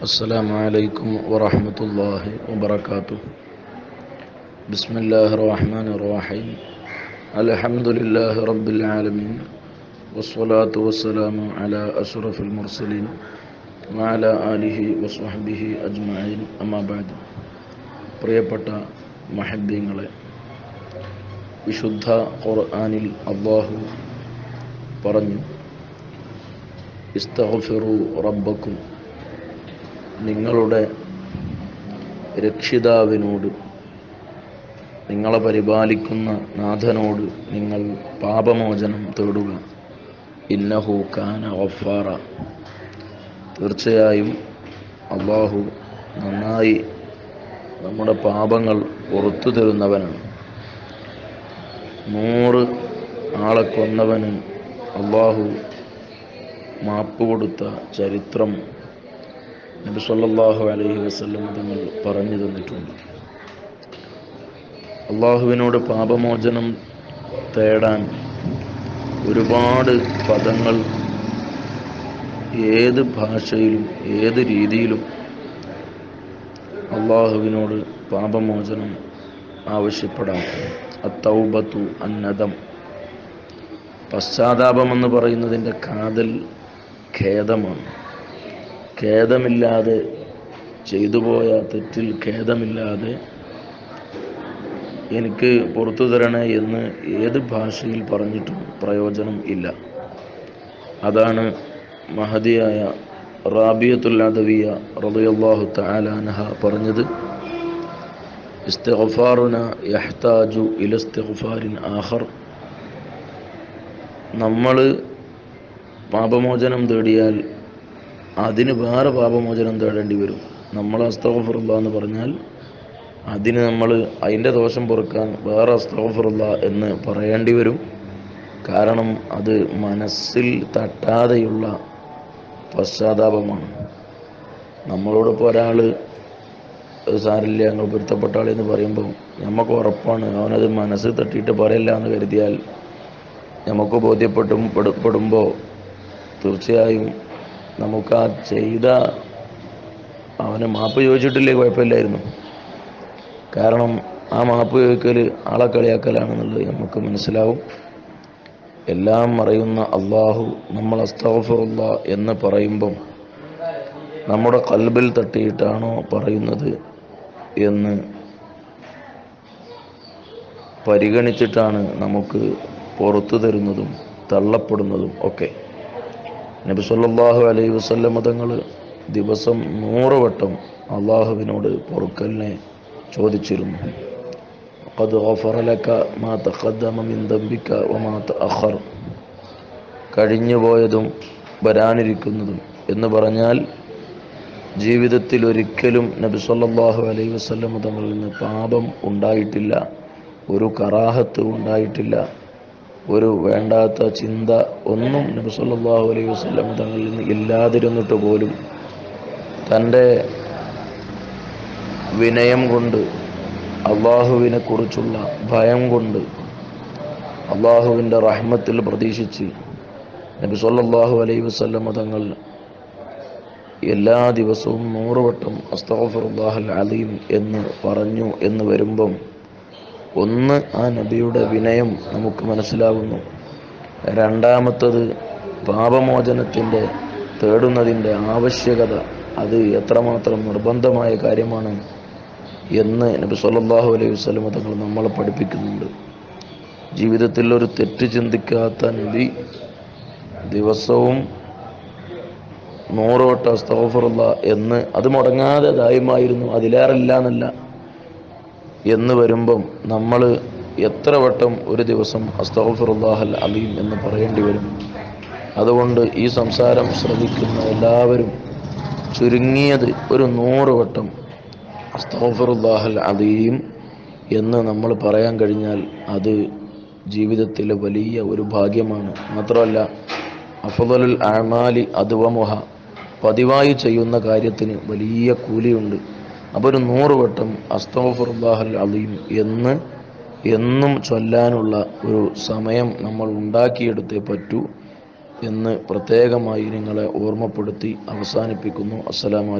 السلام عليكم ورحمة الله وبركاته بسم الله الرحمن الرحيم الحمد لله رب العالمين والصلاة والسلام على أشرف المرسلين وعلى آله وصحبه أجمعين أما بعد പ്രിയപ്പെട്ട മഹബ്യങ്ങളെ വിശുദ്ധ ഖുർആനിൽ അള്ളാഹു പറഞ്ഞു ഇസ്തഗ്ഫിറു റബ്ബക്കും നിങ്ങളുടെ രക്ഷിതാവിനോട് നിങ്ങളെ പരിപാലിക്കുന്ന നാഥനോട് നിങ്ങൾ പാപമോചനം തേടുക. ഇന്നഹു കാന ഗഫാറ. തീർച്ചയായും അള്ളാഹു നന്നായി നമ്മുടെ പാപങ്ങൾ പുറത്തു തരുന്നവനാണ്. നൂറ് ആളെ കൊന്നവന് അള്ളാഹു മാപ്പ് കൊടുത്ത ചരിത്രം നബി സല്ലല്ലാഹു അലൈഹി വസല്ലം തങ്ങൾ പറഞ്ഞു തന്നിട്ടുണ്ട്. അള്ളാഹുവിനോട് പാപമോചനം തേടാൻ ഒരുപാട് പദങ്ങൾ ഏത് ഭാഷയിലും ഏത് രീതിയിലും അള്ളാഹുവിനോട് പാപമോചനം ആവശ്യപ്പെടാം. അത്തൗബത്തു അന്നതം പശ്ചാത്താപമെന്ന് പറയുന്നതിന്റെ കാതൽ ഖേദമാണ്. ഖേദമില്ലാതെ ചെയ്തുപോയ തെറ്റിൽ ഖേദമില്ലാതെ എനിക്ക് പുറത്തു തരണേ എന്ന് ഏത് ഭാഷയിൽ പറഞ്ഞിട്ടും പ്രയോജനം ഇല്ല. അതാണ് മഹതിയായ റാബിയത്തുൽ അദവിയ റളിയല്ലാഹു തആല അൻഹ പറഞ്ഞത് ഇസ്തിഗ്ഫാറുന യഹ്താജു ഇല നമ്മൾ പാപമോചനം തേടിയാൽ അതിന് വേറെ പാപമോചനം തേടേണ്ടി വരും. നമ്മൾ അസ്തോഫറുള്ള എന്ന് പറഞ്ഞാൽ അതിന് നമ്മൾ അതിന്റെ ദോഷം പൊറുക്കാൻ വേറെ അസ്തോഫറുള്ള എന്ന് പറയേണ്ടി വരും. കാരണം അത് മനസ്സിൽ തട്ടാതെയുള്ള പശ്ചാത്താപമാണ്. നമ്മളോടൊപ്പം ഒരാൾ സാരില്ല ഞങ്ങൾ പൊരുത്തപ്പെട്ട ആളെന്ന് പറയുമ്പോൾ നമുക്ക് ഉറപ്പാണ് അവനത് മനസ്സ് തട്ടിയിട്ട് പറയില്ല എന്ന് കരുതിയാൽ നമുക്ക് ബോധ്യപ്പെട്ടും പെടുമ്പോൾ തീർച്ചയായും നമുക്ക് ആ ചെയ്ത അവന് മാപ്പ് ചോദിച്ചിട്ടില്ലേ കുഴപ്പമില്ലായിരുന്നു. കാരണം ആ മാപ്പ് ചോദിക്കൽ ആളെ കളിയാക്കലാണെന്നുള്ളത് നമുക്ക് മനസ്സിലാവും. എല്ലാം അറിയുന്ന അള്ളാഹു നമ്മൾ അസ്തഫുള്ള എന്ന് പറയുമ്പം നമ്മുടെ കൽബിൽ തട്ടിയിട്ടാണോ പറയുന്നത് എന്ന് പരിഗണിച്ചിട്ടാണ് നമുക്ക് പുറത്തു തരുന്നതും തള്ളപ്പെടുന്നതും ഒക്കെ. നബി സല്ലല്ലാഹു അലൈഹി വസല്ലം തങ്ങൾ ദിവസം നൂറ് വട്ടം അള്ളാഹുവിനോട് പൊറുക്കലിനെ ചോദിച്ചിരുന്നു قد غفر لك ما تقدم من ذنبك وما تأخر കഴിഞ്ഞുപോയതും വരാനിരിക്കുന്നതും എന്ന് പറഞ്ഞാൽ ജീവിതത്തിൽ ഒരിക്കലും നബി സല്ലല്ലാഹു അലൈഹി വസല്ലം തങ്ങളിൽ നിന്ന് പാപം ഉണ്ടായിട്ടില്ല ഒരു കറാഹത്ത് ഉണ്ടായിട്ടില്ല ഒരു വേണ്ടാത്ത ചിന്ത ഒന്നും നബി സല്ലല്ലാഹു അലൈഹി വസല്ലം തങ്ങളിൽ നിന്ന് ഇല്ലാതിരുന്നിട്ട് പോലും തന്റെ വിനയം കൊണ്ട് അള്ളാഹുവിനെ കുറിച്ചുള്ള ഭയം കൊണ്ട് അള്ളാഹുവിന്റെ റഹ്മത്തിൽ പ്രതീക്ഷിച്ച് നബി സല്ലല്ലാഹു അലൈഹി വസല്ലം തങ്ങൾ എല്ലാ ദിവസവും നൂറ് വട്ടം അസ്തഫറുല്ലാഹൽ അലീം എന്ന് പറഞ്ഞു എന്ന് വരുമ്പം ഒന്ന് ആ നബിയുടെ വിനയം നമുക്ക് മനസ്സിലാകുന്നു രണ്ടാമത്തത് പാപമോചനത്തിന്റെ തേടുന്നതിന്റെ ആവശ്യകത. അത് എത്രമാത്രം നിർബന്ധമായ കാര്യമാണ് എന്ന് നബി സല്ലാഹു അലൈഹി വസ്ലമ തങ്ങൾ നമ്മളെ പഠിപ്പിക്കുന്നുണ്ട്. ജീവിതത്തിൽ ഒരു തെറ്റ് ചിന്തിക്കാത്ത നബി ദിവസവും നൂറോട്ട സ്തോഫറുള്ള എന്ന് അത് മുടങ്ങാതെ ദായമായിരുന്നു. അതിലേറല്ല എന്നല്ല എന്ന് വരുമ്പം നമ്മൾ എത്ര വട്ടം ഒരു ദിവസം അസ്തഫുറുല്ലാഹൽ അലീം എന്ന് പറയേണ്ടി വരും. അതുകൊണ്ട് ഈ സംസാരം ശ്രദ്ധിക്കുന്ന എല്ലാവരും ചുരുങ്ങിയത് ഒരു നൂറ് വട്ടം അസ്തഫുറുല്ലാഹൽ അലീം എന്ന് നമ്മൾ പറയാൻ കഴിഞ്ഞാൽ അത് ജീവിതത്തിലെ വലിയ ഒരു ഭാഗ്യമാണ്. മാത്രമല്ല അഫദലുൽ അമാലി അതുവമുഹ പതിവായി ചെയ്യുന്ന കാര്യത്തിന് വലിയ കൂലിയുണ്ട്. അപ്പോൾ ഒരു നൂറ് വട്ടം അസ്തഫറുല്ലാഹൽ അലീം എന്ന് എന്നും ചൊല്ലാനുള്ള ഒരു സമയം നമ്മൾ ഉണ്ടാക്കിയെടുത്തേ പറ്റൂ എന്ന് പ്രത്യേകമായി നിങ്ങളെ ഓർമ്മപ്പെടുത്തി അവസാനിപ്പിക്കുന്നു. അസ്സലാമു